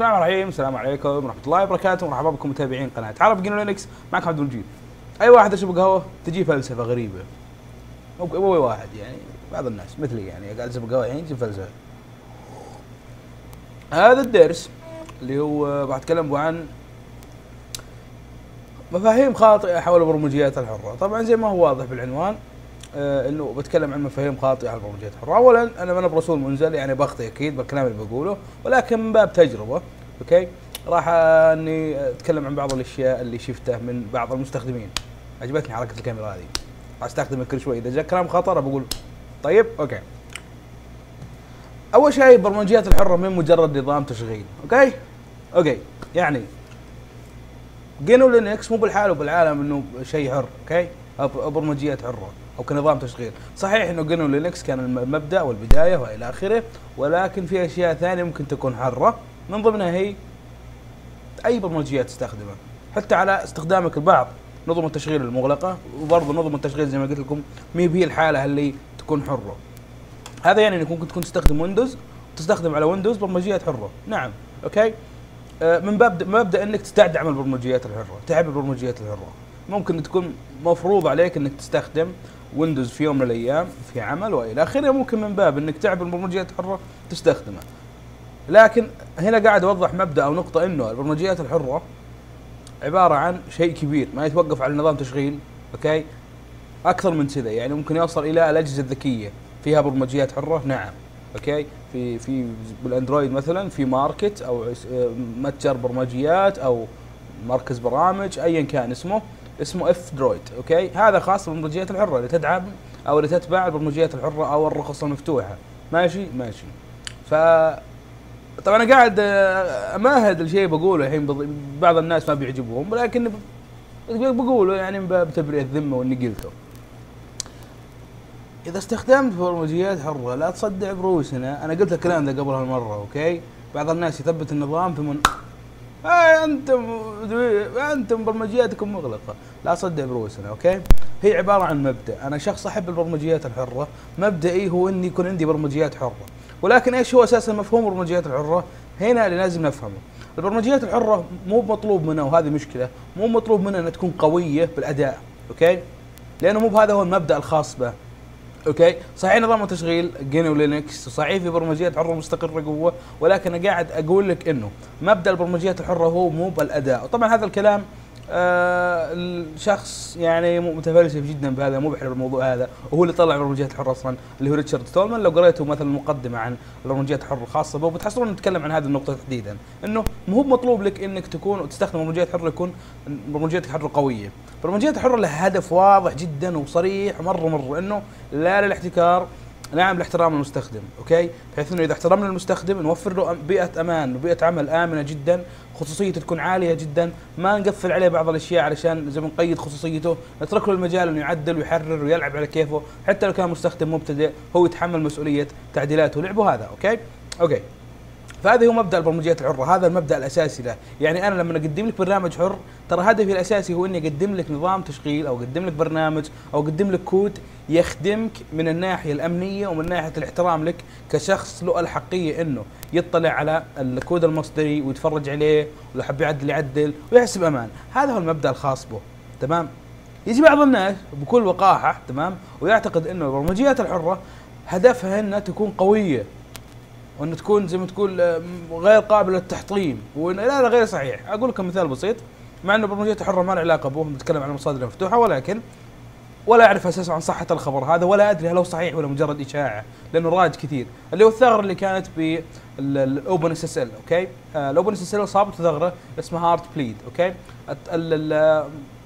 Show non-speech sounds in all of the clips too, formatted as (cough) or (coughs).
بسم الله الرحمن الرحيم السلام عليكم ورحمة الله وبركاته. مرحبا بكم متابعين قناة عرب جنو لينكس معكم عبد المجيد. أي واحد يشرب قهوة؟ تجي فلسفة غريبة. مو واحد يعني بعض الناس مثلي يعني قاعد يشرب قهوة الحين تجي فلسفة. هذا الدرس اللي هو بتكلم عن مفاهيم خاطئة حول البرمجيات الحرة. طبعا زي ما هو واضح بالعنوان إنه بتكلم عن مفاهيم خاطئة على البرمجيات الحره اولا أنا ما برسول منزل يعني بخطئ أكيد بالكلام اللي بقوله ولكن من باب تجربة okay؟ راح أني أتكلم عن بعض الأشياء اللي شفتها من بعض المستخدمين. عجبتني حركة الكاميرا هذه. راح أستخدمها كل شوي. إذا جاء كلام خطر بقول طيب okay. أول شيء البرمجيات الحرة من مجرد نظام تشغيل okay؟ okay يعني GNU Linux مو بالحال وبالعالم إنه شيء حر okay؟ برمجيات حرة. أو كنظام تشغيل. صحيح إنه GNU Linux كان المبدأ والبداية وإلى آخره ولكن في أشياء ثانية ممكن تكون حرة. من ضمنها هي أي برمجيات تستخدمها. حتى على استخدامك البعض نظم التشغيل المغلقة وبرضه نظم التشغيل زي ما قلت لكم مو هي الحالة اللي تكون حرة. هذا يعني انك ممكن تكون تستخدم Windows تستخدم على Windows برمجيات حرة. نعم. okay؟ آه من باب مبدأ إنك تستدعم البرمجيات الحرة تحب البرمجيات الحرة. ممكن تكون مفروض عليك إنك تستخدم Windows في يوم من الأيام في عمل وإلى آخره. ممكن من باب إنك تحب البرمجيات الحرة تستخدمها لكن هنا قاعد أوضح مبدأ أو نقطة إنه البرمجيات الحرة عبارة عن شيء كبير ما يتوقف على نظام تشغيل okay؟ أكثر من كذا يعني ممكن يوصل إلى الأجهزة الذكية. فيها برمجيات حرة؟ نعم okay؟ في في بالأندرويد مثلا في market أو متجر برمجيات أو مركز برامج ايا كان اسمه. اسمه F-Droid okay؟ هذا خاص بالبرمجيات الحرة اللي تدعم أو اللي تتبع البرمجيات الحرة أو الرخص المفتوحة. ماشي؟ ماشي. ف طبعا أنا قاعد امهد الشيء بقوله الحين بعض الناس ما بيعجبهم ولكن بقوله يعني من باب تبرئه الذمة واني قلته إذا استخدمت برمجيات حرة لا تصدع بروسنا أنا قلت الكلام ذا قبل هالمرة okay؟ بعض الناس يثبت النظام ثم آه أنتم أنتم برمجياتكم مغلقة. لا صدع بروسنا okay؟ هي عبارة عن مبدأ. أنا شخص أحب البرمجيات الحرة. مبدئي هو إني يكون عندي برمجيات حرة. ولكن إيش هو أساسا مفهوم البرمجيات الحرة؟ هنا اللي لازم نفهمه. البرمجيات الحرة مو مطلوب منها وهذه مشكلة مو مطلوب منها إنها تكون قوية بالأداء okay؟ لأنه مو بهذا هو المبدأ الخاص به. okay؟ صحيح نظام التشغيل GNU Linux صحيح في برمجيات حرة مستقرة قوة ولكن قاعد أقول لك إنه مبدأ البرمجيات الحرة هو مو بالأداء. وطبعا هذا الكلام آه الشخص يعني متفلسف جدا بهذا مو بحر بالموضوع هذا. وهو اللي طلع البرمجيات الحره أصلا اللي هو ريتشارد ستولمان لو قريتوا مثلا مقدمة عن البرمجيات الحره الخاصة به بتحصلون نتكلم عن هذه النقطة تحديدا. إنه مو مطلوب لك إنك تكون تستخدم برمجيات حره يكون برمجياتك حره قوية. برمجيات الحره لها هدف واضح جدا وصريح مرة مرة إنه لا للاحتكار نعم لاحترام المستخدم okay؟ بحيث إنه إذا احترمنا المستخدم نوفر له بيئة أمان وبيئة عمل آمنة جدا خصوصيته تكون عالية جدا ما نقفل عليه بعض الأشياء علشان زي ما نقيد خصوصيته نترك له المجال إنه يعدل ويحرر ويلعب على كيفه حتى لو كان مستخدم مبتدئ هو يتحمل مسؤولية تعديلاته. ولعبه هذا okay؟ okay. فهذا هو مبدأ البرمجيات الحرة هذا المبدأ الأساسي له. يعني أنا لما أقدم لك برنامج حر ترى هدفي الأساسي هو إني أقدم لك نظام تشغيل أو أقدم لك برنامج أو أقدم لك كود يخدمك من الناحية الأمنية ومن ناحية الاحترام لك كشخص له الحقية إنه يطلع على الكود المصدري ويتفرج عليه ولو حب يعدل يعدل ويحس بامان هذا هو المبدأ الخاص به. تمام؟ يجي بعض الناس بكل وقاحة تمام؟ ويعتقد إنه البرمجيات الحرة هدفها إنها تكون قوية. وأن تكون زي ما تقول غير قابلة للتحطيم. لا لا غير صحيح. أقول لكم مثال بسيط. مع إنه برمجيات الحره ما له علاقة به بنتكلم عن المصادر المفتوحة ولكن ولا أعرف أساسا عن صحة الخبر هذا ولا أدري هل هو صحيح ولا مجرد إشاعة لأنه راج كثير. اللي هو الثغرة اللي كانت بالاوبن إس إس إل أوكي؟ الأوبن إس إس إل صابت ثغرة اسمها Heartbleed okay؟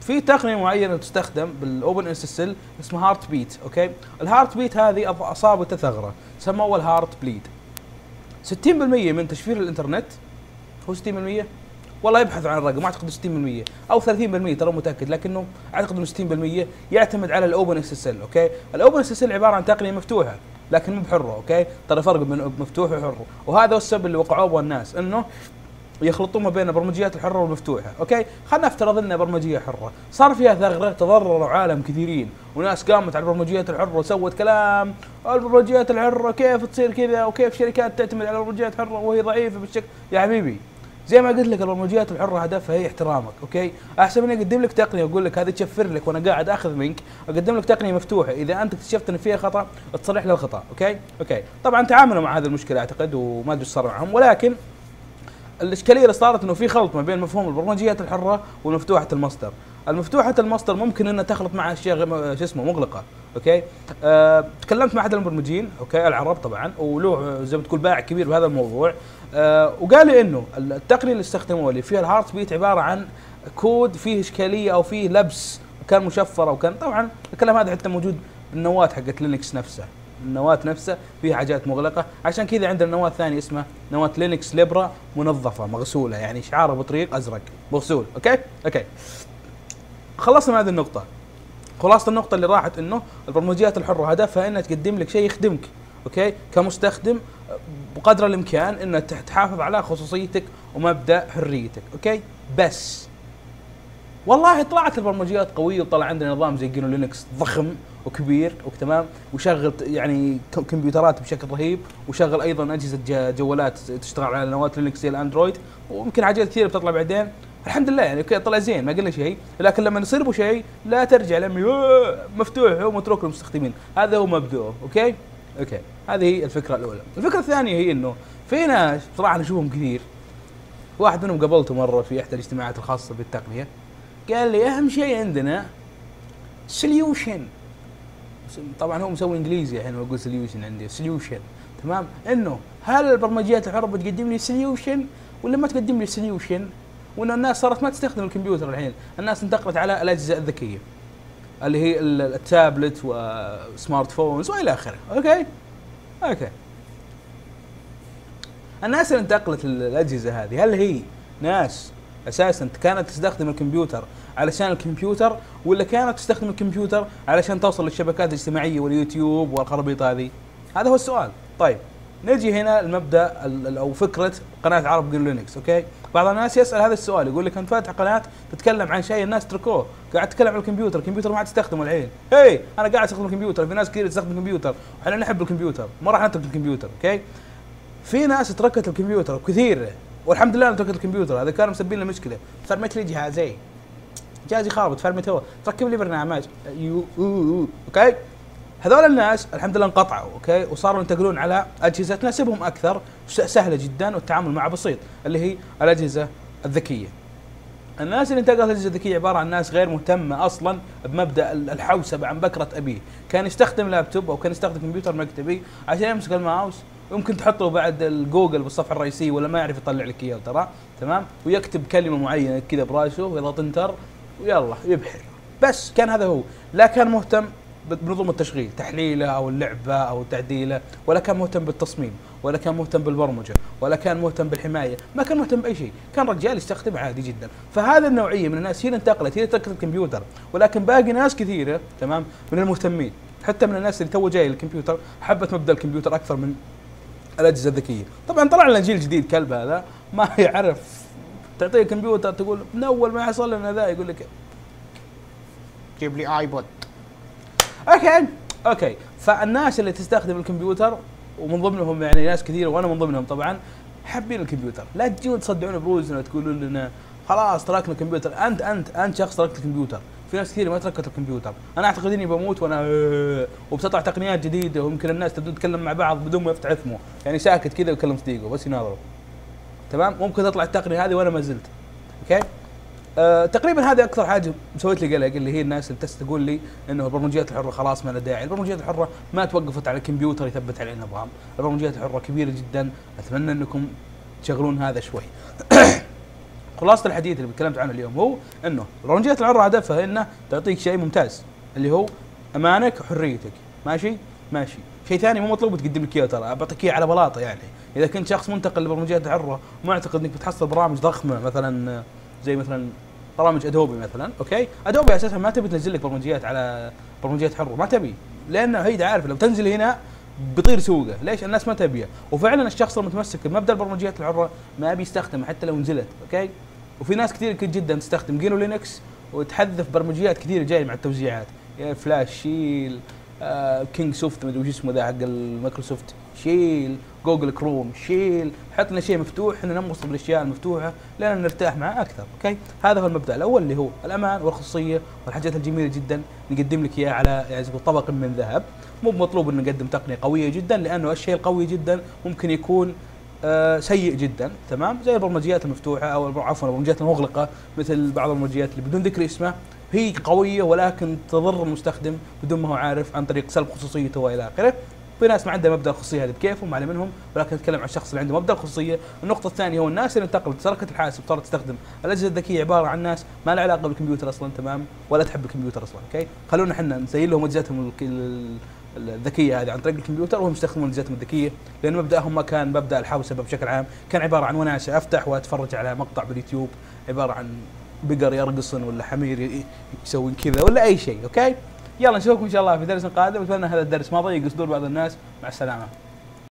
في تقنية معينة تستخدم بال OpenSSL اسمها Heartbeat okay؟ ال Heartbeat هذه اصابت ثغرة سموها ال Heartbleed. 60% من تشفير الإنترنت. هو 60% والله يبحث عن الرقم أعتقد 60% أو 30% ترى متأكد لكنه أعتقد إنه 60% يعتمد على الأوبن اس إس إل أوكي؟ الأوبن اس إس إل عبارة عن تقنية مفتوحة لكن مو بحره okay؟ ترى فرق بين مفتوح وحر وهذا هو السبب اللي وقعوه به الناس إنه يخلطون ما بين البرمجيات الحرة والمفتوحة، okay؟ خلينا نفترض إنها برمجية حرة، صار فيها ثغرة تضرروا عالم كثيرين، وناس قامت على البرمجيات الحرة وسوت كلام البرمجيات الحره كيف تصير كذا وكيف شركات تعتمد على البرمجيات الحره وهي ضعيفة بالشكل، يا حبيبي زي ما قلت لك البرمجيات الحره هدفها هي احترامك okay؟ أحسن من أقدم لك تقنية واقول لك هذه تشفر لك وأنا قاعد آخذ منك أقدم لك تقنية مفتوحة إذا أنت اكتشفت إن فيها خطأ تصلح لي الخطأ okay؟ okay. طبعا تعاملوا مع هذه المشكلة أعتقد وما أدري صار معهم ولكن الإشكالية اللي صارت إنه في خلط ما بين مفهوم البرمجيات الحره ومفتوحة المصدر. المفتوحة المصدر ممكن إنها تخلط معها أشياء شو اسمه مغلقة. okay؟ أه تكلمت مع أحد المبرمجين okay؟ العرب طبعا وله زي ما تقول باع كبير بهذا الموضوع. أه وقال لي إنه التقنية اللي استخدموها اللي فيها ال Heartbeat عبارة عن كود فيه إشكالية أو فيه لبس وكان مشفر أو كان طبعا الكلام هذا حتى موجود بالنواة حقت لينكس نفسها. النواة نفسها فيها حاجات مغلقة. عشان كذا عندنا نواة ثانية اسمها نواة Linux Libre منظفة مغسولة يعني شعارها بطريق أزرق. مغسول okay؟ okay. خلصنا من هذه النقطة. خلاصة النقطة اللي راحت إنه البرمجيات الحرة هدفها انها تقدم لك شيء يخدمك okay؟ كمستخدم بقدر الإمكان إنها تح- تحافظ على خصوصيتك ومبدأ حريتك okay؟ بس. والله طلعت البرمجيات قوية وطلع عندنا نظام زي GNU Linux ضخم وكبير وتمام وشغل يعني كمبيوترات بشكل رهيب وشغل أيضا أجهزة جوالات تشتغل على نواه لينكس زي الأندرويد ويمكن حاجات كثيرة بتطلع بعدين. الحمد لله يعني طلع زين ما قلنا شيء. لكن لما يصير بو شيء لا ترجع لما يوه مفتوح ومتروك للمستخدمين. هذا هو مبدؤه okay؟ okay. هذه الفكرة الأولى. الفكرة الثانية هي إنه في ناس بصراحه نشوفهم كثير. واحد منهم قابلته مرة في إحدى الاجتماعات الخاصة بالتقنية. قال لي أهم شيء عندنا solution طبعا هو مسوي إنجليزي الحين بقول solution عندي solution تمام؟ إنه هل البرمجيات الحره بتقدم لي solution ولا ما تقدم لي solution وإن الناس صارت ما تستخدم الكمبيوتر الحين. الناس انتقلت على الأجهزة الذكية اللي هي ال- ال tablet و smart phones وإلى آخره. okay؟ okay. الناس اللي انتقلت الأجهزة هذه هل هي ناس أساسا كانت تستخدم الكمبيوتر علشان الكمبيوتر ولا كانت تستخدم الكمبيوتر علشان توصل للشبكات الاجتماعية واليوتيوب والخرابيط هذه؟ هذا هو السؤال. طيب. نجي هنا المبدأ ال- ال- أو فكرة قناة عرب GNU Linux okay؟ بعض الناس يسأل هذا السؤال يقول لك انت فاتح قناة تتكلم عن شيء الناس تركوه، قاعد تتكلم عن الكمبيوتر، الكمبيوتر ما عاد تستخدمه الحين، هي أنا قاعد أستخدم الكمبيوتر، في ناس كثير تستخدم الكمبيوتر، وإحنا نحب الكمبيوتر، ما راح نترك الكمبيوتر، okay؟ في ناس تركت الكمبيوتر كثير والحمد لله انهم تركت الكمبيوتر هذا كانوا مسبين لنا مشكلة فرمت لي جهازي جهازي خربت فرمت هو تركب لي برنامج. okay هذول الناس الحمد لله انقطعوا okay؟ وصاروا ينتقلون على أجهزة تناسبهم أكثر سهلة جدا والتعامل معها بسيط اللي هي الأجهزة الذكية. الناس اللي انتقلت الأجهزة الذكية عبارة عن ناس غير مهتمة أصلا بمبدأ ال- الحوسبة عن بكرة أبيه، كان يستخدم لابتوب أو كان يستخدم كمبيوتر مكتبي عشان يمسك الماوس يمكن تحطه بعد الجوجل بالصفحة الرئيسية ولا ما يعرف يطلع لك إياه ترى؟ تمام؟ ويكتب كلمة معينة كذا براسه ويضغط enter ويلا يبحر. بس كان هذا هو. لا كان مهتم بنظم التشغيل تحليله أو اللعبة أو تعديله ولا كان مهتم بالتصميم ولا كان مهتم بالبرمجة ولا كان مهتم بالحماية ما كان مهتم بأي شيء كان رجال يستخدم عادي جدا. فهذه النوعية من الناس هي اللي انتقلت هي اللي تركت الكمبيوتر. ولكن باقي ناس كثيرة تمام من المهتمين حتى من الناس اللي تو جاي الكمبيوتر حبت مبدأ الكمبيوتر أكثر من الأجهزة الذكية. طبعا طلع لنا جيل جديد كلب هذا ما يعرف. تعطيه كمبيوتر تقول من أول ما يحصل لنا ذا يقول لك جيب لي iPad okay. okay. فالناس اللي تستخدم الكمبيوتر ومن ضمنهم يعني ناس كثيرة وأنا من ضمنهم طبعا حابين الكمبيوتر. لا تجون تصدعون بروسنا وتقولون لنا خلاص تركنا الكمبيوتر. أنت أنت أنت شخص تركت الكمبيوتر. في ناس كثير ما تركت الكمبيوتر. أنا أعتقد إني بموت وأنا (laughs) وبتطلع تقنيات جديدة ويمكن الناس تبدو تتكلم مع بعض بدون ما يفتح اثمه يعني ساكت كذا ويكلم صديقه بس يناظروا. تمام؟ ممكن تطلع التقنية هذه وأنا ما زلت. okay؟ آه تقريبا هذه أكثر حاجة مسويت لي قلق اللي هي الناس اللي تقول لي إنه البرمجيات الحرة خلاص ما لها داعي، البرمجيات الحرة ما توقفت على الكمبيوتر يثبت عليه النظام، البرمجيات الحرة كبيرة جدا، أتمنى إنكم تشغلون هذا شوي. (coughs) خلاصة الحديث اللي تكلمت عنه اليوم هو إنه البرمجيات الحرة هدفها انه تعطيك شيء ممتاز اللي هو أمانك وحريتك، ماشي؟ ماشي. شيء ثاني مو مطلوب تقدم لك إياه ترى بعطيك إياه على بلاطة يعني، إذا كنت شخص منتقل للبرمجيات الحرة ما أعتقد إنك بتحصل برامج ضخمة مثلا آه، زي مثلا برامج Adobe مثلا okay؟ Adobe أساسا ما تبي تنزل لك برمجيات على برمجيات حره ما تبي لأنه هي عارف لو تنزل هنا بيطير سوقه. ليش؟ الناس ما تبيه. وفعلا الشخص المتمسك بمبدأ البرمجيات الحرة ما بيستخدمها حتى لو نزلت okay؟ وفي ناس كثير جدا تستخدم GNU Linux وتحذف برمجيات كثيرة جاية مع التوزيعات. يعني فلاش شيل. آه Kingsoft ما أدري وش اسمه ذا حق المايكروسوفت. شيل Google Chrome شيل حط لنا شيء مفتوح إحنا ننبسط بالأشياء المفتوحة لأن نرتاح معاه أكثر أوكي؟ هذا هو المبدأ الأول اللي هو الأمان والخصوصية والحاجات الجميلة جدا نقدم لك إياها على يعني طبق من ذهب. مو مطلوب إن نقدم تقنية قوية جدا لأنه الشيء القوي جدا ممكن يكون سيء جدا تمام؟ زي البرمجيات المفتوحة أو عفوا البرمجيات المغلقة مثل بعض البرمجيات اللي بدون ذكر اسمه هي قوية ولكن تضر المستخدم بدون ما هو عارف عن طريق سلب خصوصيته وإلى آخره. في ناس ما عندها مبدأ الخصوصية هذا بكيفهم علي منهم ولكن اتكلم عن الشخص اللي عنده مبدأ الخصوصية، النقطة الثانية هو الناس اللي انتقلت تركت الحاسب صارت تستخدم. الأجهزة الذكية عبارة عن ناس ما لها علاقة بالكمبيوتر أصلا تمام؟ ولا تحب الكمبيوتر أصلا okay؟ خلونا إحنا نزين لهم اجهزتهم الذكية هذه عن طريق الكمبيوتر وهم يستخدمون اجهزتهم الذكية لأن مبدأهم ما كان مبدأ الحوسبة بشكل عام. كان عبارة عن وناسة أفتح وأتفرج على مقطع باليوتيوب عبارة عن بقر يرقصن ولا حمير ي- يسوي كذا ولا أي شيء okay؟ يلا نشوفكم إن شاء الله في درس قادم. أتمنى هذا الدرس ما ضيق صدور بعض الناس. مع السلامة.